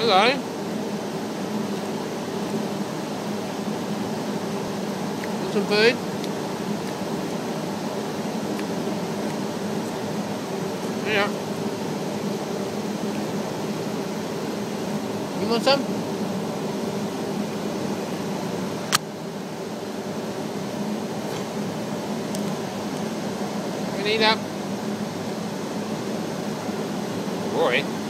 Hello. Want some food? Yeah. You want some? Need up. Boy.